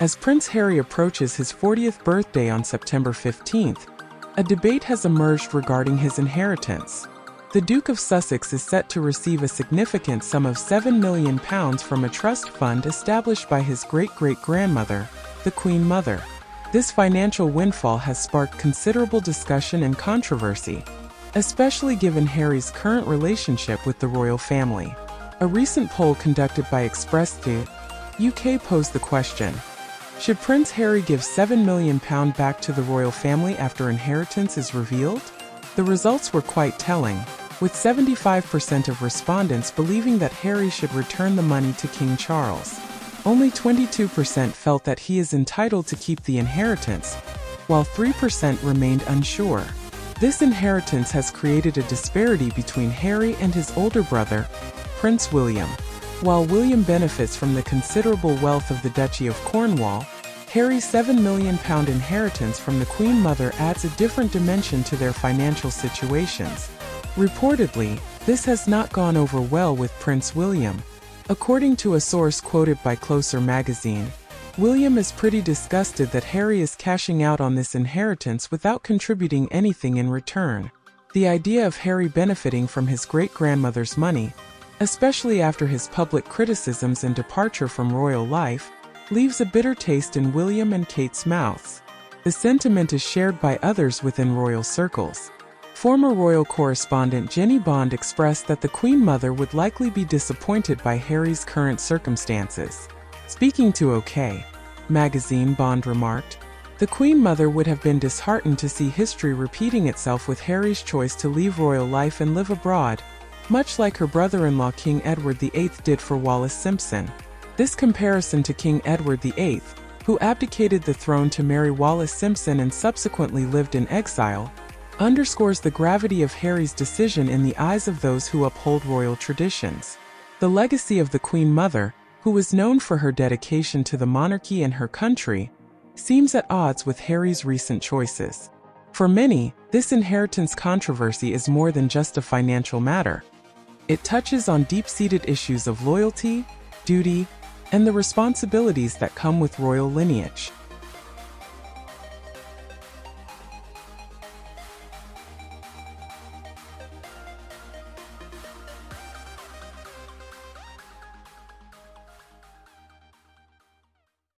As Prince Harry approaches his 40th birthday on September 15th, a debate has emerged regarding his inheritance. The Duke of Sussex is set to receive a significant sum of £7 million from a trust fund established by his great-great-grandmother, the Queen Mother. This financial windfall has sparked considerable discussion and controversy, especially given Harry's current relationship with the royal family. A recent poll conducted by Express UK posed the question, should Prince Harry give £7 million back to the royal family after inheritance is revealed? The results were quite telling, with 75% of respondents believing that Harry should return the money to King Charles. Only 22% felt that he is entitled to keep the inheritance, while 3% remained unsure. This inheritance has created a disparity between Harry and his older brother, Prince William. While William benefits from the considerable wealth of the Duchy of Cornwall, Harry's £7 million inheritance from the Queen Mother adds a different dimension to their financial situations. Reportedly, this has not gone over well with Prince William. According to a source quoted by Closer magazine, William is pretty disgusted that Harry is cashing out on this inheritance without contributing anything in return. The idea of Harry benefiting from his great-grandmother's money, especially after his public criticisms and departure from royal life, leaves a bitter taste in William and Kate's mouths. The sentiment is shared by others within royal circles. Former royal correspondent Jennie Bond expressed that the Queen Mother would likely be disappointed by Harry's current circumstances. Speaking to OK magazine, Bond remarked, the Queen Mother would have been disheartened to see history repeating itself with Harry's choice to leave royal life and live abroad, much like her brother-in-law King Edward VIII did for Wallis Simpson. This comparison to King Edward VIII, who abdicated the throne to marry Wallis Simpson and subsequently lived in exile, underscores the gravity of Harry's decision in the eyes of those who uphold royal traditions. The legacy of the Queen Mother, who was known for her dedication to the monarchy and her country, seems at odds with Harry's recent choices. For many, this inheritance controversy is more than just a financial matter. It touches on deep-seated issues of loyalty, duty, and the responsibilities that come with royal lineage.